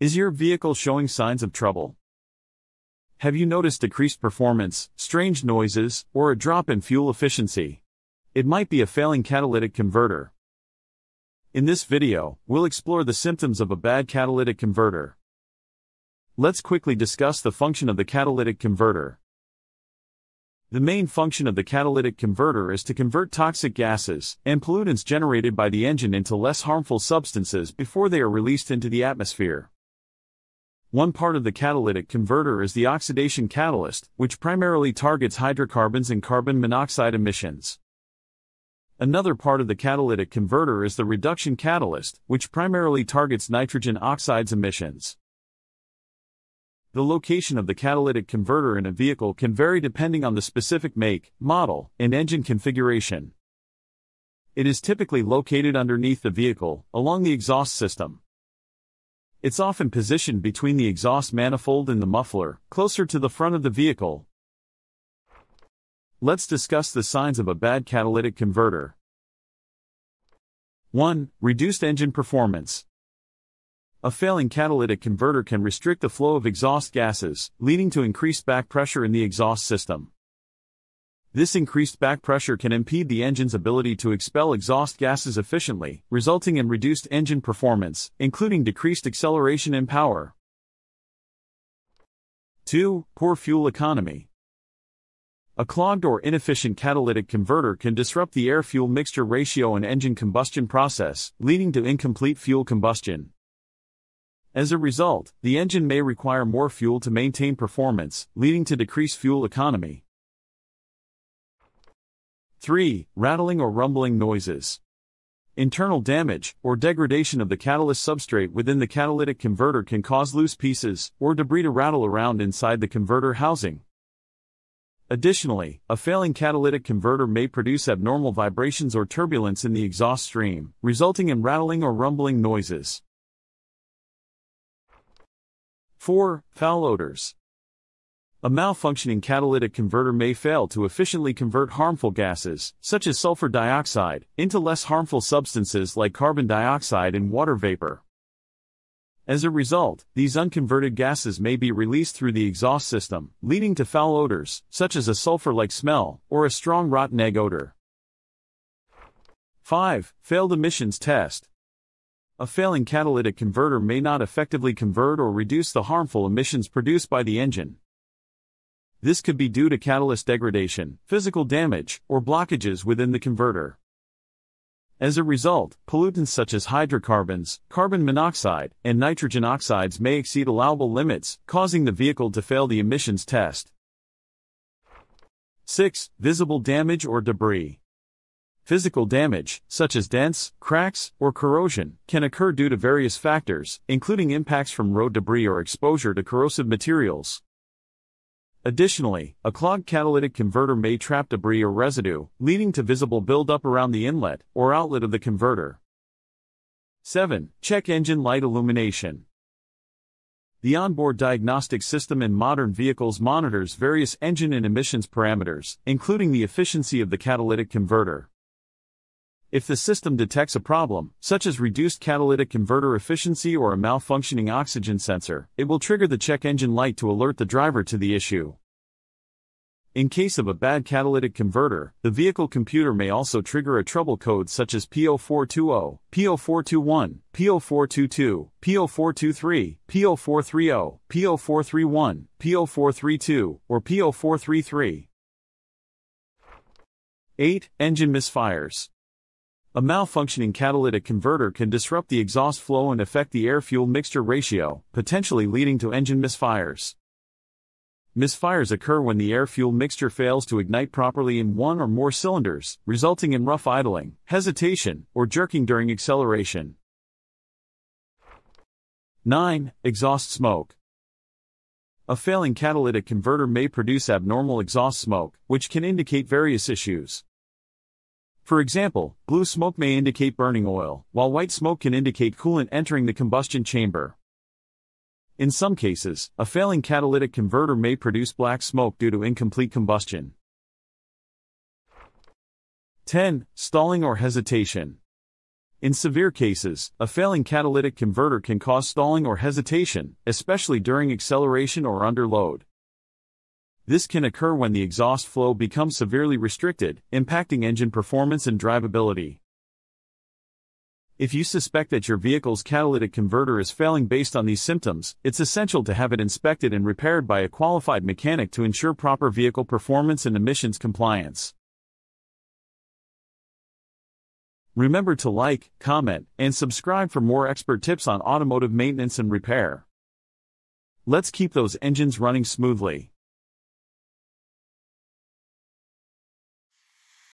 Is your vehicle showing signs of trouble? Have you noticed decreased performance, strange noises, or a drop in fuel efficiency? It might be a failing catalytic converter. In this video, we'll explore the symptoms of a bad catalytic converter. Let's quickly discuss the function of the catalytic converter. The main function of the catalytic converter is to convert toxic gases and pollutants generated by the engine into less harmful substances before they are released into the atmosphere. One part of the catalytic converter is the oxidation catalyst, which primarily targets hydrocarbons and carbon monoxide emissions. Another part of the catalytic converter is the reduction catalyst, which primarily targets nitrogen oxides emissions. The location of the catalytic converter in a vehicle can vary depending on the specific make, model, and engine configuration. It is typically located underneath the vehicle, along the exhaust system. It's often positioned between the exhaust manifold and the muffler, closer to the front of the vehicle. Let's discuss the signs of a bad catalytic converter. 1. Reduced engine performance. A failing catalytic converter can restrict the flow of exhaust gases, leading to increased back pressure in the exhaust system. This increased back pressure can impede the engine's ability to expel exhaust gases efficiently, resulting in reduced engine performance, including decreased acceleration and power. 2. Poor fuel economy. A clogged or inefficient catalytic converter can disrupt the air-fuel mixture ratio and engine combustion process, leading to incomplete fuel combustion. As a result, the engine may require more fuel to maintain performance, leading to decreased fuel economy. 3. Rattling or rumbling noises. Internal damage or degradation of the catalyst substrate within the catalytic converter can cause loose pieces or debris to rattle around inside the converter housing. Additionally, a failing catalytic converter may produce abnormal vibrations or turbulence in the exhaust stream, resulting in rattling or rumbling noises. 4. Foul odors. A malfunctioning catalytic converter may fail to efficiently convert harmful gases, such as sulfur dioxide, into less harmful substances like carbon dioxide and water vapor. As a result, these unconverted gases may be released through the exhaust system, leading to foul odors, such as a sulfur-like smell, or a strong rotten egg odor. 5. Failed emissions test. A failing catalytic converter may not effectively convert or reduce the harmful emissions produced by the engine. This could be due to catalyst degradation, physical damage, or blockages within the converter. As a result, pollutants such as hydrocarbons, carbon monoxide, and nitrogen oxides may exceed allowable limits, causing the vehicle to fail the emissions test. 6. Visible damage or debris. Physical damage, such as dents, cracks, or corrosion, can occur due to various factors, including impacts from road debris or exposure to corrosive materials. Additionally, a clogged catalytic converter may trap debris or residue, leading to visible buildup around the inlet or outlet of the converter. 7. Check engine light illumination. The onboard diagnostic system in modern vehicles monitors various engine and emissions parameters, including the efficiency of the catalytic converter. If the system detects a problem, such as reduced catalytic converter efficiency or a malfunctioning oxygen sensor, it will trigger the check engine light to alert the driver to the issue. In case of a bad catalytic converter, the vehicle computer may also trigger a trouble code such as P0420, P0421, P0422, P0423, P0430, P0431, P0432, or P0433. 8. Engine misfires. A malfunctioning catalytic converter can disrupt the exhaust flow and affect the air-fuel mixture ratio, potentially leading to engine misfires. Misfires occur when the air-fuel mixture fails to ignite properly in one or more cylinders, resulting in rough idling, hesitation, or jerking during acceleration. 9. Exhaust smoke. A failing catalytic converter may produce abnormal exhaust smoke, which can indicate various issues. For example, blue smoke may indicate burning oil, while white smoke can indicate coolant entering the combustion chamber. In some cases, a failing catalytic converter may produce black smoke due to incomplete combustion. 10. Stalling or hesitation. In severe cases, a failing catalytic converter can cause stalling or hesitation, especially during acceleration or under load. This can occur when the exhaust flow becomes severely restricted, impacting engine performance and drivability. If you suspect that your vehicle's catalytic converter is failing based on these symptoms, it's essential to have it inspected and repaired by a qualified mechanic to ensure proper vehicle performance and emissions compliance. Remember to like, comment, and subscribe for more expert tips on automotive maintenance and repair. Let's keep those engines running smoothly.